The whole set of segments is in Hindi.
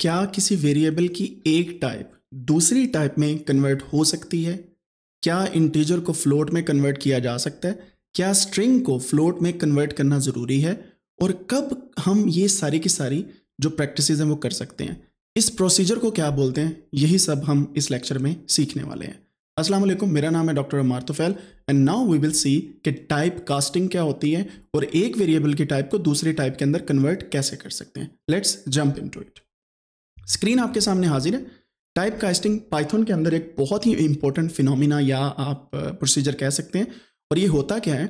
क्या किसी वेरिएबल की एक टाइप दूसरी टाइप में कन्वर्ट हो सकती है? क्या इंटीजर को फ्लोट में कन्वर्ट किया जा सकता है? क्या स्ट्रिंग को फ्लोट में कन्वर्ट करना ज़रूरी है? और कब हम ये सारी की सारी जो प्रैक्टिस हैं वो कर सकते हैं? इस प्रोसीजर को क्या बोलते हैं? यही सब हम इस लेक्चर में सीखने वाले हैं। अस्सलाम वालेकुम, मेरा नाम है doctor Ammar Tufail and now we will see कि टाइप कास्टिंग क्या होती है और एक वेरिएबल की टाइप को दूसरे टाइप के अंदर कन्वर्ट कैसे कर सकते हैं। Let's jump into it screen आपके सामने हाजिर है। टाइप कास्टिंग पाइथन के अंदर एक बहुत ही इंपॉर्टेंट फिनोमिना या आप प्रोसीजर कह सकते हैं। और ये होता क्या है?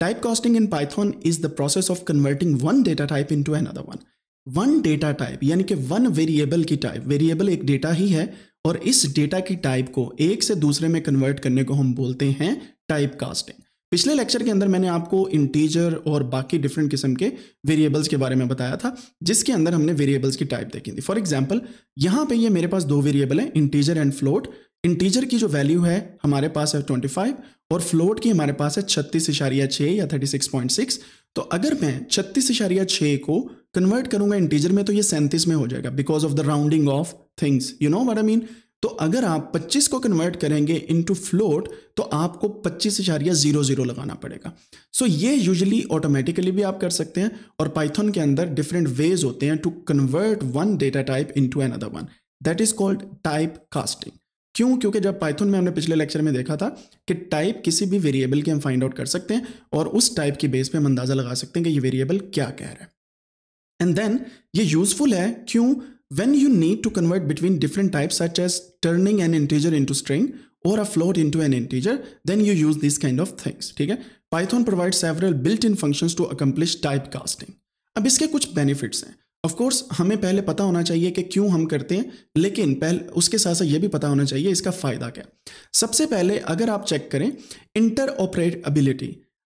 Type casting in Python is the process of converting one data type into another one one data type यानी कि वन वेरिएबल की टाइप वेरिएबल एक डेटा ही है, और इस डेटा की टाइप को एक से दूसरे में कन्वर्ट करने को हम बोलते हैं टाइप कास्टिंग पिछले लेक्चर के अंदर मैंने आपको इंटीजर और बाकी डिफरेंट किस्म के वेरिएबल्स के बारे में बताया था, जिसके अंदर हमने वेरिएबल्स की टाइप देखी थी। फॉर एग्जांपल यहाँ पे ये मेरे पास दो वेरिएबल हैं इंटीजर एंड फ्लोट इंटीजर की जो वैल्यू है, हमारे पास है ट्वेंटी फाइव और फ्लोट की हमारे पास है छत्तीस इशारिया छः या थर्टी सिक्स पॉइंट सिक्स तो अगर मैं छत्तीस इशारिया छः को कन्वर्ट करूँगा इंटीजर में तो ये सैंतीस में हो जाएगा because of the rounding of things you know what I mean तो अगर आप 25 को कन्वर्ट करेंगे इनटू फ्लोट तो आपको पच्चीस इशारिया ज़ीरो ज़ीरो लगाना पड़ेगा। सो so ये यूजुअली ऑटोमेटिकली भी आप कर सकते हैं और पाइथन के अंदर डिफरेंट वेज होते हैं to convert one data type into another one that is called type casting क्यों? क्योंकि जब पाइथन में हमने पिछले लेक्चर में देखा था कि टाइप किसी भी वेरिएबल के हम फाइंड आउट कर सकते हैं और उस टाइप की बेस पे हम अंदाज़ा लगा सकते हैं कि ये वेरिएबल क्या कह रहा है। एंड देन ये यूजफुल है क्यों? When you need to convert between different types such as turning an integer into string or a float into an integer then you use these kind of things ठीक है Python provides several built-in functions to accomplish typecasting अब इसके कुछ benefits हैं ऑफ़ कोर्स हमें पहले पता होना चाहिए कि क्यों करते हैं लेकिन पहले उसके साथ साथ ये भी पता होना चाहिए इसका फ़ायदा क्या सबसे पहले अगर आप चेक करें इंटर ऑपरेटेबिलिटी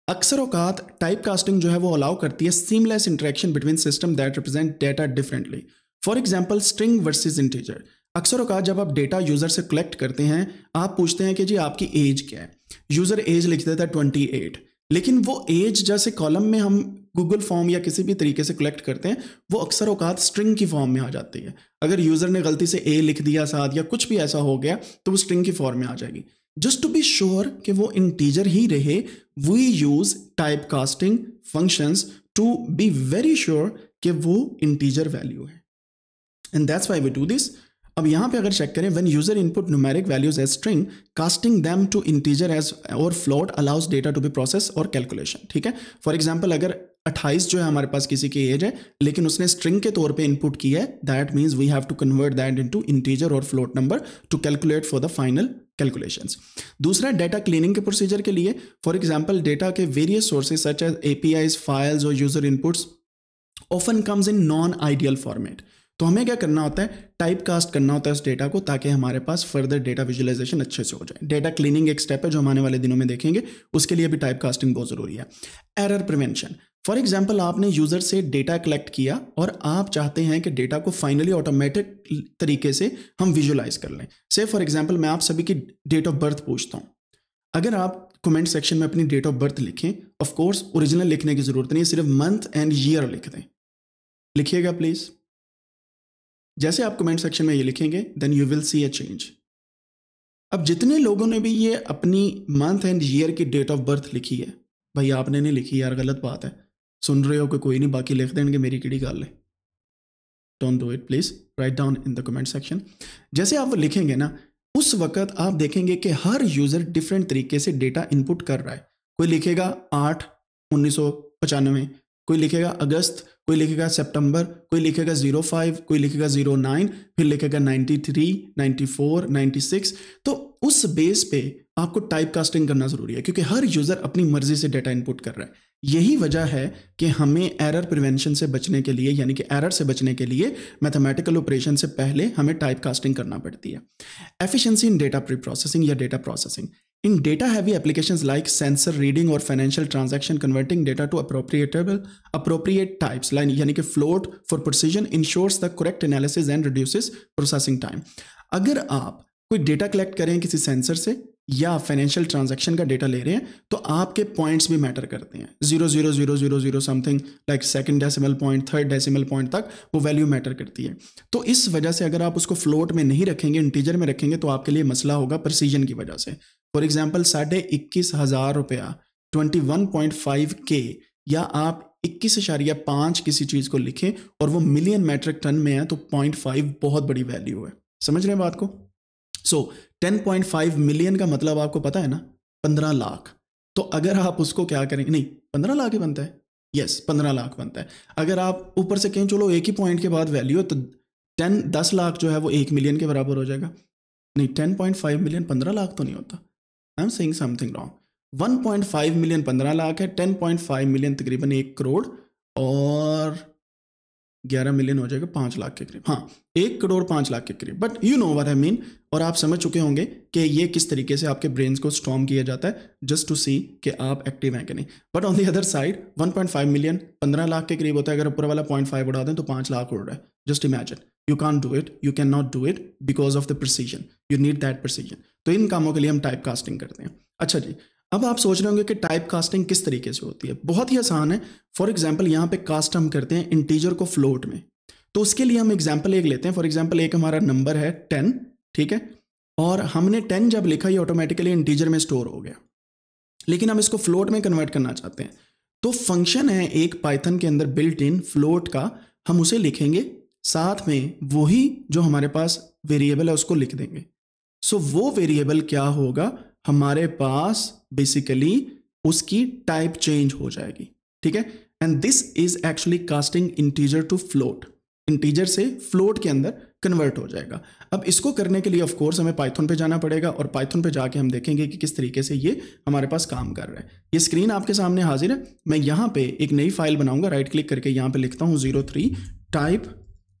अक्सर अवकात टाइप कास्टिंग जो है वो अलाउ करती है seamless interaction between system that represent data differently for example string versus integer अक्सर अवकात जब आप डेटा यूज़र से कलेक्ट करते हैं, आप पूछते हैं कि जी, आपकी एज क्या है? यूज़र एज लिख देता है ट्वेंटी एट लेकिन वो एज जैसे कॉलम में हम गूगल फॉर्म या किसी भी तरीके से कलेक्ट करते हैं, वो अक्सर अवकात स्ट्रिंग की फॉर्म में आ जाती है। अगर यूज़र ने गलती से ए लिख दिया साथ या कुछ भी ऐसा हो गया तो वो स्ट्रिंग की फॉर्म में आ जाएगी। जस्ट टू बी श्योर कि वो इंटीजर ही रहे we use type casting functions to be very sure कि वो इंटीजर वैल्यू है। And that's why we do this अब यहाँ पे अगर चेक करें when user input numeric values as string casting them to integer as और float allows data to be process और कैलकुलेशन ठीक है? फॉर एग्ज़ाम्पल अगर 28 जो है हमारे पास किसी की एज है, लेकिन उसने स्ट्रिंग के तौर पे इनपुट किया है that means we have to convert that into integer और float number to calculate for the final calculations दूसरा डेटा क्लीनिंग के प्रोसीजर के लिए फॉर एग्ज़ाम्पल डेटा के various sources such as APIs files और user inputs often comes in non ideal format तो हमें क्या करना होता है? टाइप कास्ट करना होता है उस डेटा को ताकि हमारे पास फर्दर डेटा विजुअलाइजेशन अच्छे से हो जाए। डेटा क्लीनिंग एक स्टेप है जो हम आने वाले दिनों में देखेंगे। उसके लिए भी टाइप कास्टिंग बहुत ज़रूरी है। एरर प्रिवेंशन फॉर एग्ज़ाम्पल आपने यूज़र से डेटा कलेक्ट किया और आप चाहते हैं कि डेटा को फाइनली ऑटोमेटिक तरीके से हम विजुअलाइज कर लें। से फॉर एग्ज़ाम्पल मैं आप सभी की डेट ऑफ़ बर्थ पूछता हूँ। अगर आप कमेंट सेक्शन में अपनी डेट ऑफ़ बर्थ लिखें ऑफ़ कोर्स ओरिजिनल लिखने की ज़रूरत नहीं है, सिर्फ़ मंथ एंड ईयर लिख दें। लिखिएगा प्लीज़ जैसे आप कमेंट सेक्शन में ये लिखेंगे then you will see a change अब जितने लोगों ने भी ये अपनी मंथ एंड ईयर की डेट ऑफ़ बर्थ लिखी है, भाई आपने नहीं लिखी यार, गलत बात है। सुन रहे हो कि कोई नहीं, बाकी लिख देंगे, मेरी किड़ी गल है don't do it please write down in the comment section जैसे आप लिखेंगे ना, उस वक्त आप देखेंगे कि हर यूज़र डिफरेंट तरीके से डेटा इनपुट कर रहा है। कोई लिखेगा आठ, उन्नीस कोई लिखेगा अगस्त कोई लिखेगा सितंबर, कोई लिखेगा ज़ीरो फाइव, कोई लिखेगा ज़ीरो नाइन, फिर लिखेगा ninety three ninety four ninety six. तो उस बेस पे आपको टाइप कास्टिंग करना ज़रूरी है, क्योंकि हर यूज़र अपनी मर्ज़ी से डेटा इनपुट कर रहा है। यही वजह है कि हमें एरर प्रिवेंशन से बचने के लिए, यानी कि एरर से बचने के लिए मैथमेटिकल ऑपरेशन से पहले हमें टाइप कास्टिंग करना पड़ती है। Efficiency in data pre processing या data processing. In data heavy application like sensor reading और financial transaction converting data to appropriatable appropriate types line यानी कि float for precision ensures the correct analysis and reduces processing time अगर आप कोई डेटा कलेक्ट करें किसी सेंसर से या फाइनेंशियल ट्रांजैक्शन का डेटा ले रहे हैं तो आपके पॉइंट्स भी मैटर करते हैं। Zero zero zero zero zero something like second decimal point third decimal point तक, वो वैल्यू मैटर करती है। तो इस वजह से अगर आप उसको फ्लोट में नहीं रखेंगे इंटीजर में रखेंगे तो आपके लिए मसला होगा प्रोसीजन की वजह से। फॉर एग्ज़ाम्पल साढ़े इक्कीस हज़ार रुपया ट्वेंटी वन पॉइंट फाइव के या आप इक्कीस इशारिया पाँच किसी चीज़ को लिखें, और वो मिलियन मैट्रिक टन में है तो पॉइंट फाइव बहुत बड़ी वैल्यू है। समझ रहे हैं बात को? So ten point five million का मतलब आपको पता है ना? पंद्रह लाख। तो अगर आप उसको क्या करेंगे? नहीं, पंद्रह लाख ही बनता है। यस पंद्रह लाख बनता है। अगर आप ऊपर से कहें, चलो एक ही पॉइंट के बाद वैल्यू है तो टेन दस लाख जो है वो एक मिलियन के बराबर हो जाएगा। नहीं टेन पॉइंट फाइव मिलियन पंद्रह लाख तो नहीं होता। I am saying something wrong one point five million पंद्रह लाख है टेन पॉइंट फाइव मिलियन तकरीबन एक करोड़ और ग्यारह मिलियन हो जाएगा पाँच लाख के करीब। हाँ एक करोड़ पाँच लाख के करीब। But you know what I mean और आप समझ चुके होंगे कि ये किस तरीके से आपके ब्रेन्स को स्ट्रॉन्ग किया जाता है जस्ट टू सी कि आप एक्टिव हैं कि नहीं। But on the other side 1.5 million 15 lakh के करीब होता है। अगर ऊपर वाला पॉइंट फाइव उड़ा दें तो पाँच लाख उड़ रहा है। Just imagine you can do it you can not do it because of the precision you need that precision तो इन कामों के लिए हम टाइप करते हैं। अच्छा जी अब आप सोच रहे होंगे कि टाइप कास्टिंग किस तरीके से होती है। बहुत ही आसान है। फॉर एग्ज़ाम्पल यहाँ पे कास्ट हम करते हैं इंटीजर को फ्लोट में। तो उसके लिए हम एग्ज़ाम्पल एक लेते हैं। फॉर एग्ज़ाम्पल एक हमारा नंबर है टेन ठीक है? और हमने टेन जब लिखा ये ऑटोमेटिकली इंटीजर में स्टोर हो गया। लेकिन हम इसको फ्लोट में कन्वर्ट करना चाहते हैं। तो फ़ंक्शन है एक पाइथन के अंदर बिल्ट इन फ्लोट का। हम उसे लिखेंगे साथ में वही जो हमारे पास वेरिएबल है उसको लिख देंगे। सो so, वो वेरिएबल क्या होगा? हमारे पास बेसिकली उसकी टाइप चेंज हो जाएगी, ठीक है? And this is actually casting integer to float integer से फ्लोट के अंदर कन्वर्ट हो जाएगा। अब इसको करने के लिए ऑफ़ कोर्स हमें पाइथन पे जाना पड़ेगा और पाइथन पे जाके हम देखेंगे कि किस तरीके से ये हमारे पास काम कर रहा है। ये स्क्रीन आपके सामने हाजिर है। मैं यहाँ पे एक नई फ़ाइल बनाऊँगा राइट क्लिक करके यहाँ पे लिखता हूँ zero three type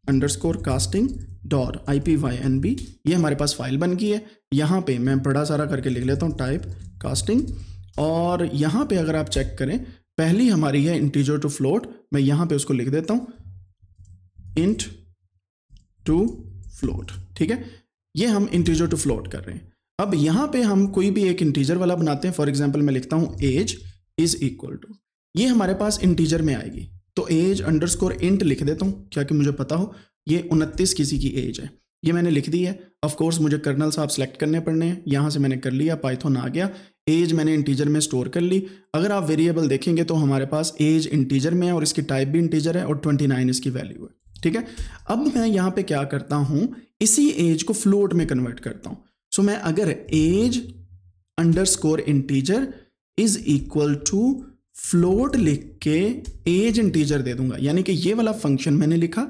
underscore casting dot I P Y N B ये हमारे पास फ़ाइल बन गई है। यहाँ पे मैं बड़ा सारा करके लिख लेता हूँ टाइप कास्टिंग और यहाँ पे अगर आप चेक करें, पहली हमारी है इंटीजर टू फ्लोट मैं यहाँ पे उसको लिख देता हूँ। इंट टू फ्लोट ठीक है? ये हम इंटीजर टू फ्लोट कर रहे हैं। अब यहाँ पे हम कोई भी एक इंटीजर वाला बनाते हैं। फॉर एग्ज़ाम्पल मैं लिखता हूँ एज इज़ इक्वल टू ये हमारे पास इंटीजर में आएगी। तो एज अंडर स्कोर इंट लिख देता हूँ। क्या कि मुझे पता हो, ये उनतीस किसी की एज है। ये मैंने लिख दी है। ऑफ़ कोर्स मुझे कर्नल साहब सेलेक्ट करने पड़ने हैं। यहाँ से मैंने कर लिया पाइथन आ गया। एज मैंने इंटीजर में स्टोर कर ली। अगर आप वेरिएबल देखेंगे तो हमारे पास एज इंटीजर में है और इसकी टाइप भी इंटीजर है और ट्वेंटी नाइन इसकी वैल्यू है, ठीक है? अब मैं यहाँ पे क्या करता हूँ, इसी एज को फ्लोट में कन्वर्ट करता हूँ। सो मैं अगर as underscore integer is equal to float लिख के एज इंटीजर दे दूँगा, यानी कि ये वाला फ़ंक्शन मैंने लिखा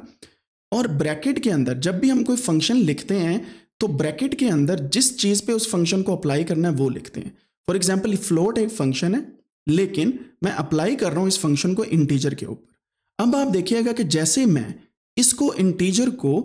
और ब्रैकेट के अंदर जब भी हम कोई फ़ंक्शन लिखते हैं तो ब्रैकेट के अंदर जिस चीज़ पे उस फ़ंक्शन को अप्लाई करना है वो लिखते हैं। फॉर एग्ज़ाम्पल फ्लोट एक फ़ंक्शन है, लेकिन मैं अप्लाई कर रहा हूँ इस फ़ंक्शन को इंटीजर के ऊपर। अब आप देखिएगा कि जैसे मैं इसको इंटीजर को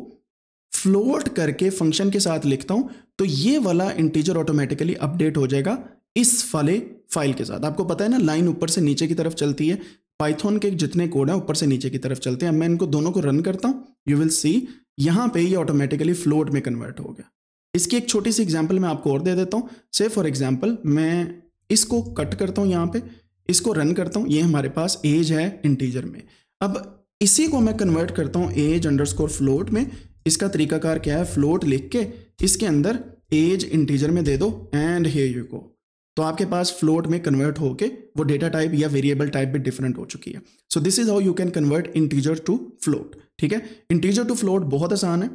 फ्लोट करके फ़ंक्शन के साथ लिखता हूँ तो ये वाला इंटीजर ऑटोमेटिकली अपडेट हो जाएगा इस वाले फ़ाइल के साथ। आपको पता है ना लाइन ऊपर से नीचे की तरफ़ चलती है। पाइथन के जितने कोड हैं, ऊपर से नीचे की तरफ़ चलते हैं। अब मैं इनको दोनों को रन करता हूँ। यू विल सी यहाँ पे ये ऑटोमेटिकली फ्लोट में कन्वर्ट हो गया। इसकी एक छोटी सी एग्ज़ाम्पल मैं आपको और दे देता हूँ। से फॉर एग्ज़ाम्पल मैं इसको कट करता हूँ यहाँ पे, इसको रन करता हूँ। ये हमारे पास एज है इंटीजर में। अब इसी को मैं कन्वर्ट करता हूँ एज अंडरस्कोर फ्लोट में। इसका तरीकाकार क्या है? फ्लोट लिख के इसके अंदर एज इंटीजर में दे दो एंड हे यू को तो आपके पास फ्लोट में कन्वर्ट होके वो डेटा टाइप या वेरिएबल टाइप भी डिफरेंट हो चुकी है। So this is how you can convert integer to float ठीक है? इंटीजर टू फ्लोट बहुत आसान है।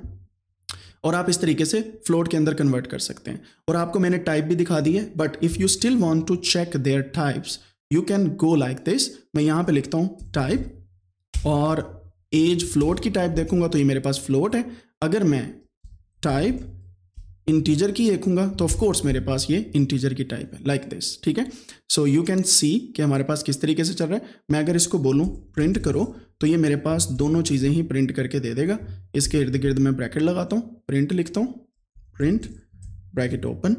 और आप इस तरीके से फ्लोट के अंदर कन्वर्ट कर सकते हैं। और आपको मैंने टाइप भी दिखा दी है but if you still want to check their types you can go like this मैं यहाँ पे लिखता हूँ टाइप और एज फ्लोट की टाइप देखूँगा तो ये मेरे पास फ्लोट है। अगर मैं टाइप इंटीजर की देखूँगा तो ऑफ़ कोर्स मेरे पास ये इंटीजर की टाइप है लाइक दिस ठीक है? सो यू कैन सी कि हमारे पास किस तरीके से चल रहा है। मैं अगर इसको बोलूँ प्रिंट करो तो ये मेरे पास दोनों चीज़ें ही प्रिंट करके दे देगा। इसके इर्द गिर्द मैं ब्रैकेट लगाता हूँ प्रिंट लिखता हूँ print bracket open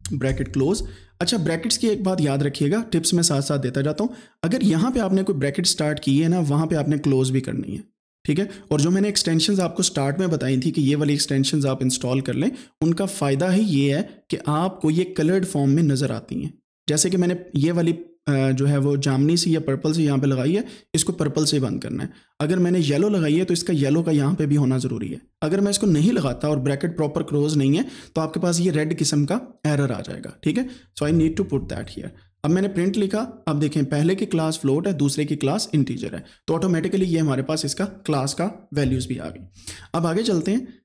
bracket close अच्छा ब्रैकेट्स की एक बात याद रखिएगा टिप्स में साथ साथ देता जाता हूँ। अगर यहाँ पे आपने कोई ब्रैकेट स्टार्ट की है ना, वहाँ पे आपने क्लोज भी करनी है। ठीक है? और जो मैंने एक्सटेंशंस आपको स्टार्ट में बताई थी कि ये वाली एक्सटेंशंस आप इंस्टॉल कर लें, उनका फ़ायदा ही ये है कि आपको ये कलर्ड फॉर्म में नज़र आती हैं। जैसे कि मैंने ये वाली जो है वो जामनी सी या पर्पल से यहाँ पे लगाई है, इसको पर्पल से बंद करना है। अगर मैंने येलो लगाई है तो इसका येलो का यहाँ पे भी होना ज़रूरी है। अगर मैं इसको नहीं लगाता और ब्रैकेट प्रॉपर क्लोज नहीं है तो आपके पास ये रेड किस्म का एरर आ जाएगा, ठीक है? So I need to put that here अब मैंने प्रिंट लिखा। अब देखें, पहले की क्लास फ्लोट है, दूसरे की क्लास इंटीजर है। तो ऑटोमेटिकली ये हमारे पास इसका क्लास का वैल्यूज़ भी आ गई। अब आगे चलते हैं।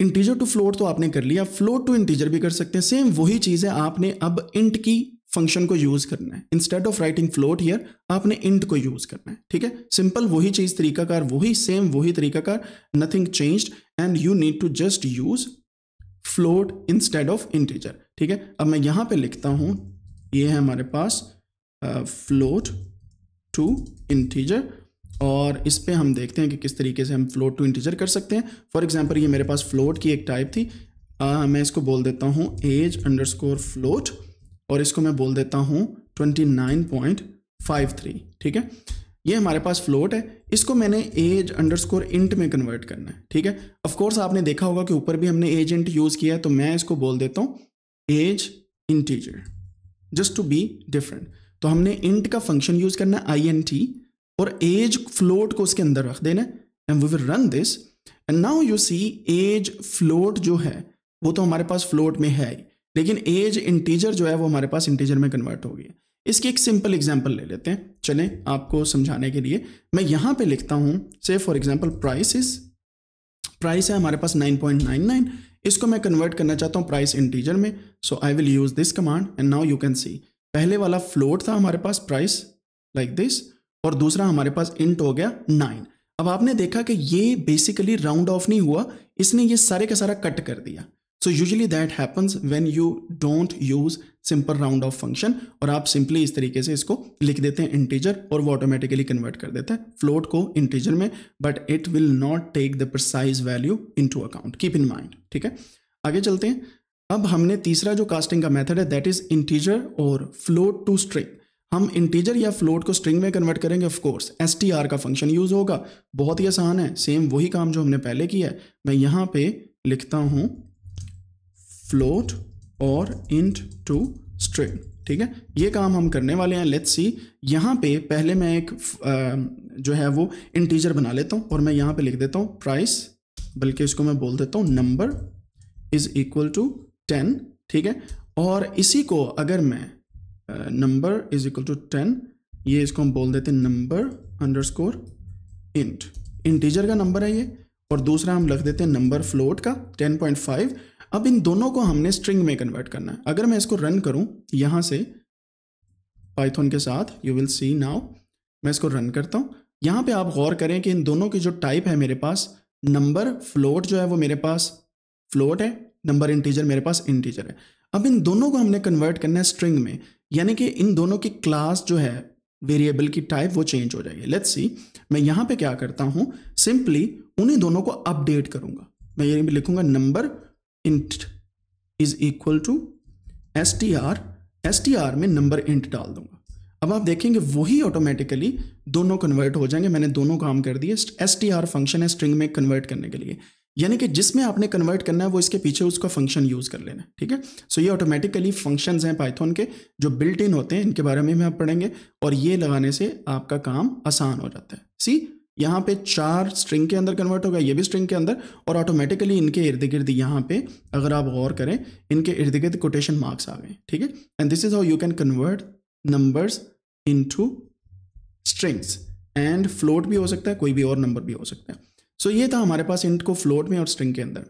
इंटीजर टू फ्लोट तो आपने कर लिया। फ्लोट टू इंटीजर भी कर सकते हैं। सेम वही चीज़ है, आपने अब इंट की फ़ंक्शन को यूज़ करना है। Instead of writing float here आपने इंट को यूज़ करना है। ठीक है? सिंपल वही चीज़, तरीकाकार वही सेम वही तरीकाकार nothing changed and you need to just use float instead of integer ठीक है? अब मैं यहाँ पे लिखता हूँ। ये है हमारे पास फ्लोट टू इंटीजर और इस पर हम देखते हैं कि किस तरीके से हम फ्लोट टू इंटीजर कर सकते हैं। फॉर एग्जांपल ये मेरे पास फ्लोट की एक टाइप थी। आ, मैं इसको बोल देता हूँ एज अंडरस्कोर फ्लोट और इसको मैं बोल देता हूँ twenty nine point five three ठीक है? ये हमारे पास फ्लोट है। इसको मैंने एज अंडरस्कोर इंट में कन्वर्ट करना है ठीक है? ऑफ़ कोर्स आपने देखा होगा कि ऊपर भी हमने एज इंट यूज़ किया है तो मैं इसको बोल देता हूँ as integer just to be different तो हमने इंट का फ़ंक्शन यूज़ करना है आई एन टी और एज फ्लोट को उसके अंदर रख देना and we will run this and now you see as float जो है, वो तो हमारे पास फ्लोट में है लेकिन एज इंटीजर जो है, वो हमारे पास इंटीजर में कन्वर्ट हो गई इसकी एक सिंपल एग्जांपल ले लेते हैं। चलें आपको समझाने के लिए। मैं यहाँ पे लिखता हूँ say for example price is price है हमारे पास 9.99 इसको मैं कन्वर्ट करना चाहता हूँ प्राइस इंटीजर में so I will use this command and now you can see पहले वाला फ्लोट था हमारे पास प्राइस लाइक दिस और दूसरा हमारे पास इंट हो गया नाइन अब आपने देखा कि ये बेसिकली राउंड ऑफ़ नहीं हुआ, इसने ये सारे का सारा कट कर दिया। So usually that happens when you don't use simple round off function और आप सिंपली इस तरीके से इसको लिख देते हैं इंटीजर और वो ऑटोमेटिकली कन्वर्ट कर देता है। फ्लोट को इंटीजर में but it will not take the precise value into account keep in mind ठीक है? आगे चलते हैं। अब हमने तीसरा जो कास्टिंग का मेथड है दैट इज़ इंटीजर और फ्लोट टू स्ट्रिंग हम इंटीजर या फ्लोट को स्ट्रिंग में कन्वर्ट करेंगे ऑफ़ कोर्स एस का फ़ंक्शन यूज़ होगा। बहुत ही आसान है। सेम वही काम जो हमने पहले किया है। मैं यहाँ पे लिखता हूँ फ्लोट और इंट टू स्ट्रिंग ठीक है? ये काम हम करने वाले हैं. लेट्स सी यहाँ पे पहले मैं एक जो है वो इंटीजर बना लेता हूँ और मैं यहाँ पे लिख देता हूँ प्राइस बल्कि इसको मैं बोल देता हूँ number is equal to ten ठीक है? और इसी को अगर मैं number is equal to ten ये इसको हम बोल देते हैं number underscore int integer का नंबर है ये. और दूसरा हम लिख देते हैं नंबर फ्लोट का टेन पॉइंट फाइव अब इन दोनों को हमने स्ट्रिंग में कन्वर्ट करना है। अगर मैं इसको रन करूँ, यहाँ से पाइथन के साथ यू विल सी नाउ मैं इसको रन करता हूँ। यहाँ पे आप गौर करें कि इन दोनों की जो टाइप है मेरे पास नंबर फ्लोट जो है वो मेरे पास फ्लोट है नंबर इंटीजर मेरे पास इंटीजर है। अब इन दोनों को हमने कन्वर्ट करना है स्ट्रिंग में, यानी कि इन दोनों की क्लास जो है वेरिएबल की टाइप वो चेंज हो जाएगी। लेट्स सी मैं यहाँ पे क्या करता हूँ सिंपली उन्हीं दोनों को अपडेट करूँगा। मैं ये लिखूँगा number int is equal to S T R S T R में नंबर इंट डाल दूँगा। अब आप देखेंगे वही ऑटोमेटिकली दोनों कन्वर्ट हो जाएँगे। मैंने दोनों काम कर दिए एस टी आर फ़ंक्शन है स्ट्रिंग में कन्वर्ट करने के लिए। यानी कि जिसमें आपने कन्वर्ट करना है, वो इसके पीछे उसका फ़ंक्शन यूज़ कर लेना ठीक है? सो ये ऑटोमेटिकली फ़ंक्शंस हैं पाइथन के, जो बिल्ट इन होते हैं, इनके बारे में आप पढ़ेंगे और ये लगाने से आपका काम आसान हो जाता है। सी यहाँ पे चार स्ट्रिंग के अंदर कन्वर्ट होगा ये भी स्ट्रिंग के अंदर और ऑटोमेटिकली इनके इर्द गिर्द यहाँ पे अगर आप गौर करें इनके इर्द गिर्द कोटेशन मार्क्स आ गए ठीक है? And this is how you can convert numbers into strings and float भी हो सकता है कोई भी और नंबर भी हो सकता है। सो so, ये था हमारे पास इंट को फ्लोट में और स्ट्रिंग के अंदर।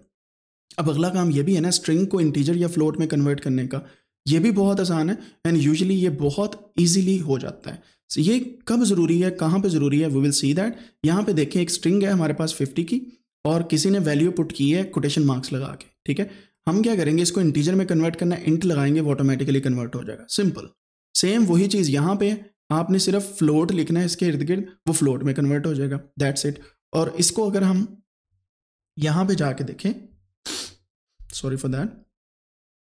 अब अगला काम ये भी है ना स्ट्रिंग को इंटीजर या फ्लोट में कन्वर्ट करने का। ये भी बहुत आसान है एंड यूजली ये बहुत ईजिली हो जाता है। So, ये कब ज़रूरी है कहाँ पे ज़रूरी है वी विल सी दैट यहाँ पे देखें एक स्ट्रिंग है हमारे पास फिफ्टी की और किसी ने वैल्यू पुट की है कोटेशन मार्क्स लगा के ठीक है? हम क्या करेंगे इसको इंटीजर में कन्वर्ट करना इंट लगाएँगे वो ऑटोमेटिकली कन्वर्ट हो जाएगा सिंपल सेम वही चीज़ यहाँ पे आपने सिर्फ़ फ्लोट लिखना है इसके इर्द गिर्द वो फ्लोट में कन्वर्ट हो जाएगा दैट्स इट और इसको अगर हम यहाँ पे जाके देखें सॉरी फॉर दैट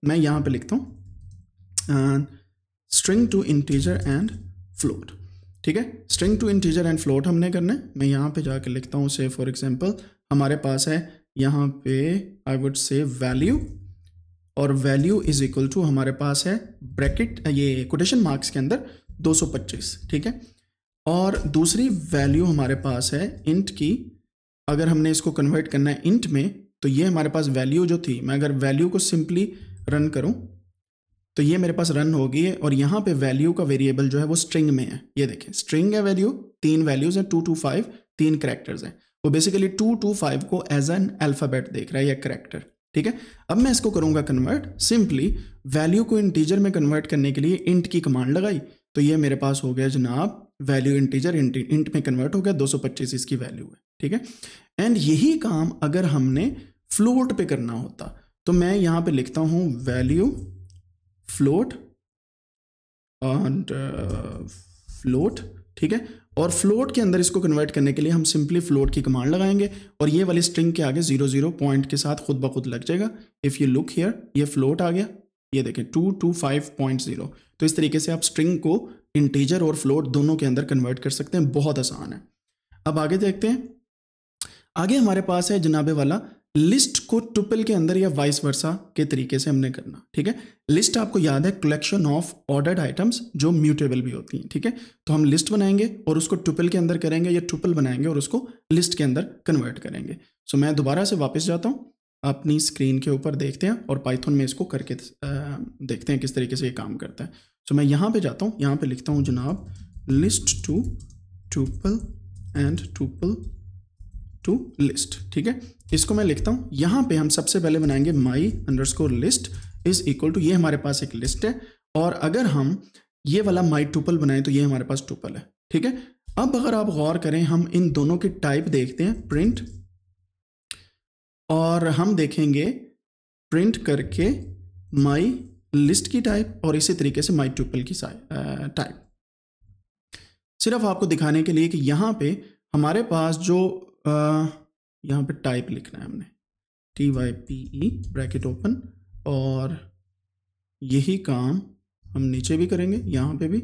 मैं यहाँ पे लिखता हूँ string to integer and float ठीक है? String to integer and float हमने करना है। मैं यहाँ पे जाके लिखता हूँ से फॉर एग्जांपल हमारे पास है यहाँ पे आई वुड से वैल्यू और वैल्यू इज़ इक्वल टू हमारे पास है ब्रैकेट ये कोटेशन मार्क्स के अंदर 225 ठीक है? और दूसरी वैल्यू हमारे पास है इंट की। अगर हमने इसको कन्वर्ट करना है इंट में तो ये हमारे पास वैल्यू जो थी, मैं अगर वैल्यू को सिंपली रन करूँ तो ये मेरे पास रन होगी और यहाँ पे वैल्यू का वेरिएबल जो है वो स्ट्रिंग में है। ये देखें स्ट्रिंग है वैल्यू तीन वैल्यूज़ हैं टू टू फाइव तीन करेक्टर्स हैं। वो बेसिकली टू टू फाइव को एज एन अल्फ़ाबेट देख रहा है, या करेक्टर ठीक है? अब मैं इसको करूँगा कन्वर्ट सिंपली वैल्यू को इंटीजर में कन्वर्ट करने के लिए इंट की कमांड लगाई। तो ये मेरे पास हो गया जनाब वैल्यू इंटीजर इंट इंट में कन्वर्ट हो गया 225 इसकी वैल्यू है, ठीक है? एंड यही काम अगर हमने फ्लोट पे करना होता तो मैं यहाँ पे लिखता हूँ वैल्यू फ्लोट फ्लोट ठीक है? और फ्लोट के अंदर इसको कन्वर्ट करने के लिए हम सिंपली फ्लोट की कमांड लगाएँगे और ये वाली स्ट्रिंग के आगे ज़ीरो ज़ीरो पॉइंट के साथ खुद ब खुद लग जाएगा। इफ़ यू लुक हियर ये फ्लोट आ गया। ये देखें two two five point zero तो इस तरीके से आप स्ट्रिंग को इंटीजर और फ्लोट दोनों के अंदर कन्वर्ट कर सकते हैं। बहुत आसान है। अब आगे देखते हैं। आगे हमारे पास है जनाबे वाला लिस्ट को टुपल के अंदर या वाइस वर्सा के तरीके से हमने करना, ठीक है? लिस्ट आपको याद है कलेक्शन ऑफ़ ऑर्डर्ड आइटम्स जो म्यूटेबल भी होती हैं, ठीक है? तो हम लिस्ट बनाएँगे और उसको टुपल के अंदर करेंगे या टुपल बनाएँगे और उसको लिस्ट के अंदर कन्वर्ट करेंगे। सो मैं दोबारा से वापस जाता हूँ, अपनी स्क्रीन के ऊपर देखते हैं और पाइथन में इसको करके देखते हैं किस तरीके से ये काम करता है। सो मैं यहाँ पे जाता हूँ, यहाँ पर लिखता हूँ जनाब list to tuple and tuple to list ठीक है? इसको मैं लिखता हूँ। यहाँ पे हम सबसे पहले बनाएँगे my underscore list is equal to ये हमारे पास एक लिस्ट है। और अगर हम ये वाला माई टूपल बनाएँ तो ये हमारे पास टूपल है, ठीक है? अब अगर आप गौर करें, हम इन दोनों की टाइप देखते हैं प्रिंट और हम देखेंगे प्रिंट करके माई लिस्ट की टाइप और इसी तरीके से माई ट्यूपल की टाइप सिर्फ़ आपको दिखाने के लिए कि यहाँ पे हमारे पास जो यहाँ पे टाइप लिखना है हमने। T Y P E bracket open और यही काम हम नीचे भी करेंगे, यहाँ पे भी।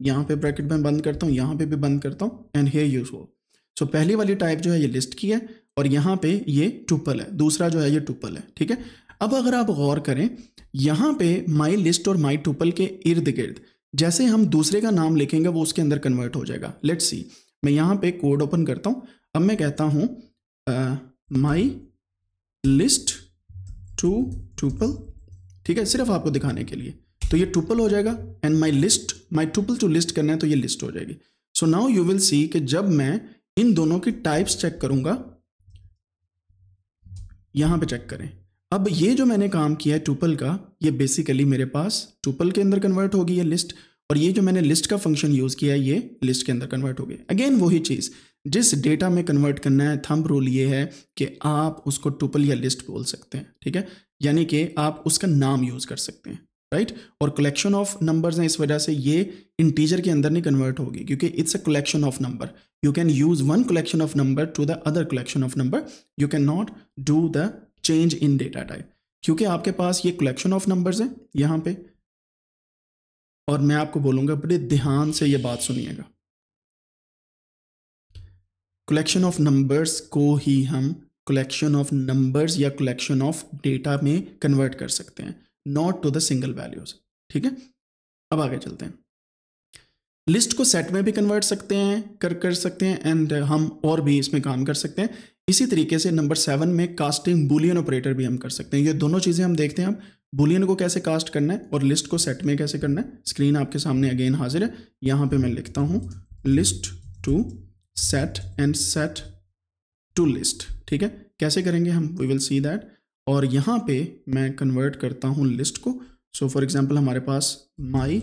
यहाँ पे ब्रैकेट में बंद करता हूँ, यहाँ पे भी बंद करता हूँ एंड हेयर यूज़ हो सो पहली वाली टाइप जो है ये लिस्ट की है, और यहाँ पे ये टुपल है। दूसरा जो है ये टुपल है, ठीक है? अब अगर आप गौर करें, यहाँ पे माई लिस्ट और माई टुपल के इर्द गिर्द, जैसे हम दूसरे का नाम लिखेंगे, वो उसके अंदर कन्वर्ट हो जाएगा। लेट सी मैं यहाँ पे कोड ओपन करता हूँ अब मैं कहता हूँ माई लिस्ट टू टूपल ठीक है, सिर्फ़ आपको दिखाने के लिए। तो ये टूपल हो जाएगा and my list my tuple to list करना है तो ये लिस्ट हो जाएगी। So now you will see कि जब मैं इन दोनों की टाइप्स चेक करूँगा, यहाँ पे चेक करें। अब ये जो मैंने काम किया है टूपल का, ये बेसिकली मेरे पास टूपल के अंदर कन्वर्ट होगी ये लिस्ट और ये जो मैंने लिस्ट का फ़ंक्शन यूज़ किया है, ये लिस्ट के अंदर कन्वर्ट हो गया। अगेन वही चीज़। जिस डेटा में कन्वर्ट करना है थंब रूल ये है कि आप उसको टूपल या लिस्ट बोल सकते हैं, ठीक है? यानी कि आप उसका नाम यूज़ कर सकते हैं राइट और कलेक्शन ऑफ़ नंबर्स हैं, इस वजह से ये इंटीजर के अंदर नहीं कन्वर्ट होगी, क्योंकि it's a collection of number you can use one collection of number to the other collection of number you can not do the change in data type क्योंकि आपके पास ये कलेक्शन ऑफ़ नंबर्स हैं यहाँ पे। और मैं आपको बोलूँगा, बड़े ध्यान से ये बात सुनिएगा। कलेक्शन ऑफ़ नंबर्स को ही हम कलेक्शन ऑफ़ नंबर्स या कलेक्शन ऑफ़ डेटा में कन्वर्ट कर सकते हैं not to the single values ठीक है? अब आगे चलते हैं। लिस्ट को सेट में भी कन्वर्ट सकते हैं, कर कर सकते हैं एंड हम और भी इसमें काम कर सकते हैं। इसी तरीके से नंबर सेवन में कास्टिंग बुलियन ऑपरेटर भी हम कर सकते हैं। ये दोनों चीज़ें हम देखते हैं। हम बुलियन को कैसे कास्ट करना है और लिस्ट को सेट में कैसे करना है? स्क्रीन आपके सामने अगेन हाजिर है। यहाँ पे मैं लिखता हूँ list to set and set to list ठीक है? कैसे करेंगे हम? वी विल सी दैट और यहाँ पे मैं कन्वर्ट करता हूँ लिस्ट को. सो फॉर एग्जांपल हमारे पास माई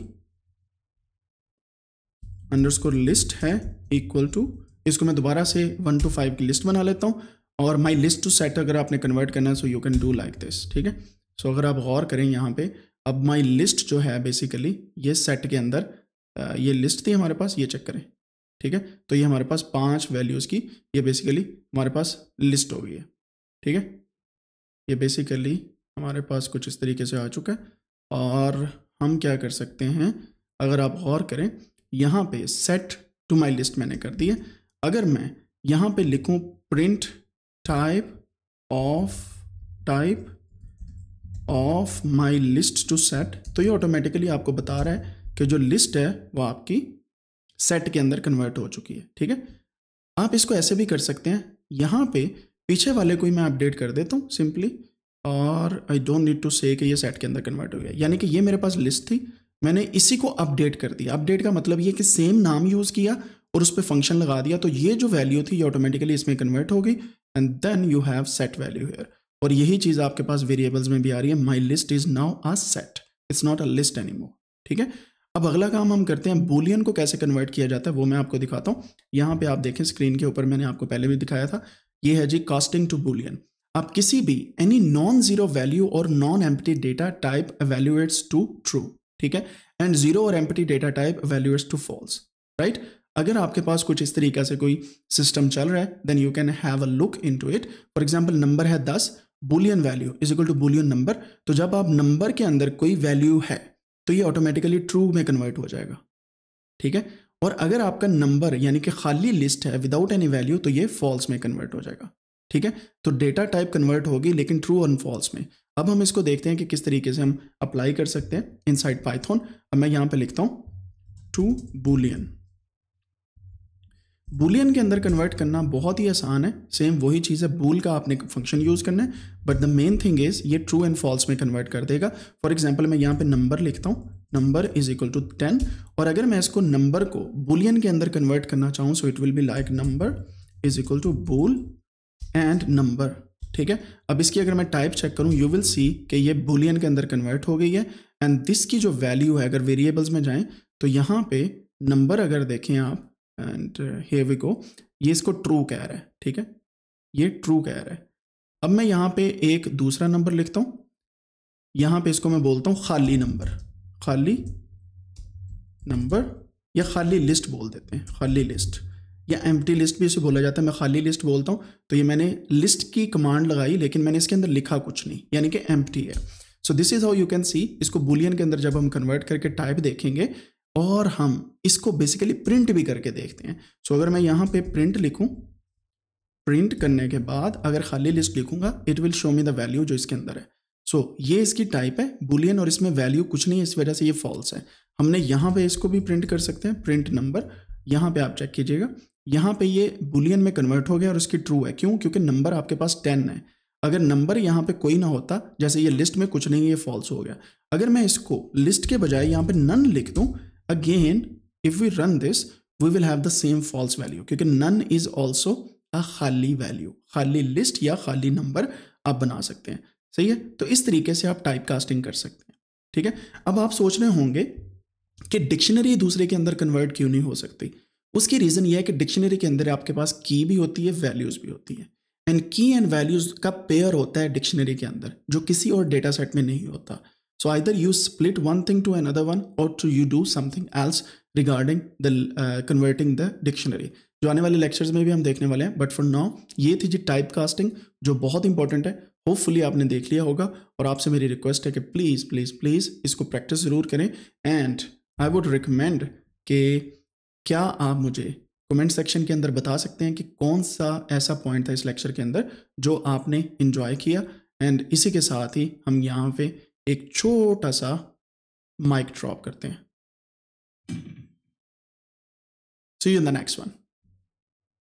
अंडरस्कोर लिस्ट है इक्वल टू इसको मैं दोबारा से वन टू फाइव की लिस्ट बना लेता हूँ. और माई लिस्ट टू सेट अगर आपने कन्वर्ट करना है so you can do like this ठीक है? सो अगर आप गौर करें यहाँ पे, अब माई लिस्ट जो है बेसिकली ये सेट के अंदर ये लिस्ट थी हमारे पास, ये चेक करें। ठीक है? तो ये हमारे पास पाँच वैल्यूज़ की, ये बेसिकली हमारे पास लिस्ट हो गई है। ठीक है? ये बेसिकली हमारे पास कुछ इस तरीके से आ चुका है। और हम क्या कर सकते हैं? अगर आप गौर करें, यहाँ पे सेट टू माई लिस्ट मैंने कर दी है। अगर मैं यहाँ पे लिखूँ print type of type of my list to set तो ये ऑटोमेटिकली आपको बता रहा है कि जो लिस्ट है, वो आपकी सेट के अंदर कन्वर्ट हो चुकी है, ठीक है? आप इसको ऐसे भी कर सकते हैं, यहाँ पे पीछे वाले को ही मैं अपडेट कर देता हूँ सिंपली और आई डोंट नीड टू से कि ये सेट के अंदर कन्वर्ट हो गया। यानी कि ये मेरे पास लिस्ट थी, मैंने इसी को अपडेट कर दिया। अपडेट का मतलब ये कि सेम नाम यूज़ किया और उस पर फ़ंक्शन लगा दिया तो ये जो वैल्यू थी, ये ऑटोमेटिकली इसमें कन्वर्ट हो गई and then you have set value here और यही चीज़ आपके पास वेरिएबल्स में भी आ रही है my list is now a set it's not a list any ठीक है? अब अगला काम हम करते हैं बुलियन को कैसे कन्वर्ट किया जाता है वो मैं आपको दिखाता हूँ। यहाँ पे आप देखें स्क्रीन के ऊपर मैंने आपको पहले भी दिखाया था। ये है जी कास्टिंग टू बुलियन आप किसी भी एनी नॉन ज़ीरो वैल्यू और non empty data type evaluates to true ठीक है? एंड ज़ीरो और empty data type evaluates to false right अगर आपके पास कुछ इस तरीके से कोई सिस्टम चल रहा है then you can have a look into it for example number है दस boolean value is equal to boolean number तो जब आप नंबर के अंदर कोई वैल्यू है तो ये ऑटोमेटिकली ट्रू में कन्वर्ट हो जाएगा। ठीक है? और अगर आपका नंबर यानी कि खाली लिस्ट है विदाउट एनी वैल्यू तो ये फॉल्स में कन्वर्ट हो जाएगा। ठीक है? तो डेटा टाइप कन्वर्ट होगी, लेकिन ट्रू और फॉल्स में। अब हम इसको देखते हैं कि किस तरीके से हम अप्लाई कर सकते हैं इनसाइड पाइथन अब मैं यहाँ पर लिखता हूँ टू बुलियन बुलियन के अंदर कन्वर्ट करना बहुत ही आसान है। सेम वही चीज़ है बूल का आपने फ़ंक्शन यूज़ करना है but the main thing is ये ट्रू एंड फॉल्स में कन्वर्ट कर देगा। फॉर एग्जांपल मैं यहाँ पे नंबर लिखता हूँ। Number is equal to ten और अगर मैं इसको नंबर को बुलियन के अंदर कन्वर्ट करना चाहूँ so it will be like number is equal to bool and number ठीक है? अब इसकी अगर मैं टाइप चेक करूँ यू विल सी कि ये बुलियन के अंदर कन्वर्ट हो गई है एंड दिस की जो वैल्यू है, अगर वेरिएबल्स में जाएँ तो यहाँ पे नंबर अगर देखें आप एंड हेयर वी गो ये इसको ट्रू कह रहा है, ठीक है? ये ट्रू कह रहा है। अब मैं यहाँ पे एक दूसरा नंबर लिखता हूँ। यहाँ पे इसको मैं बोलता हूँ खाली नंबर खाली नंबर या खाली लिस्ट बोल देते हैं, खाली लिस्ट या एम लिस्ट भी इसे बोला जाता है, मैं खाली लिस्ट बोलता हूँ। तो ये मैंने लिस्ट की कमांड लगाई, लेकिन मैंने इसके अंदर लिखा कुछ नहीं, यानी कि एम है। So this is how you can see इसको बुलियन के अंदर जब हम कन्वर्ट करके टाइप देखेंगे और हम इसको बेसिकली प्रिंट भी करके देखते हैं। सो so, अगर मैं यहाँ पे प्रिंट लिखूँ प्रिंट करने के बाद अगर खाली लिस्ट लिखूँगा it will show me the value जो इसके अंदर है। सो so, ये इसकी टाइप है बुलियन और इसमें वैल्यू कुछ नहीं है इस वजह से ये फॉल्स है। हमने यहाँ पे इसको भी प्रिंट कर सकते हैं प्रिंट नंबर यहाँ पे आप चेक कीजिएगा। यहाँ पे ये बुलियन में कन्वर्ट हो गया और उसकी ट्रू है। क्यों? क्योंकि नंबर आपके पास टेन है। अगर नंबर यहाँ पे कोई ना होता जैसे ये लिस्ट में कुछ नहीं ये फॉल्स हो गया। अगर मैं इसको लिस्ट के बजाय यहाँ पे नन लिख दूँ again if we run this we will have the same false value क्योंकि नन इज़ ऑल्सो अ खाली वैल्यू खाली लिस्ट या खाली नंबर आप बना सकते हैं। सही है? तो इस तरीके से आप टाइप कास्टिंग कर सकते हैं। ठीक है? अब आप सोच रहे होंगे कि डिक्शनरी दूसरे के अंदर कन्वर्ट क्यों नहीं हो सकती? उसकी रीज़न ये है कि डिक्शनरी के अंदर आपके पास की भी होती है वैल्यूज़ भी होती है। एंड की एंड वैल्यूज़ का पेयर होता है डिक्शनरी के अंदर, जो किसी और डेटा सेट में नहीं होता। So either you split one thing to another one और to you do something else regarding the converting the dictionary जो आने वाले लेक्चर्स में भी हम देखने वाले हैं बट फॉर नाउ ये थी जी टाइप कास्टिंग जो बहुत इंपॉर्टेंट है। होपफुली आपने देख लिया होगा और आपसे मेरी रिक्वेस्ट है कि प्लीज़ प्लीज़ प्लीज़ इसको प्रैक्टिस ज़रूर करें। एंड आई वुड रिकमेंड कि क्या आप मुझे कमेंट सेक्शन के अंदर बता सकते हैं कि कौन सा ऐसा पॉइंट था इस लेक्चर के अंदर जो आपने इन्जॉय किया। एंड इसी के साथ ही हम यहाँ पे एक छोटा सा माइक ड्रॉप करते हैं। See you in the next one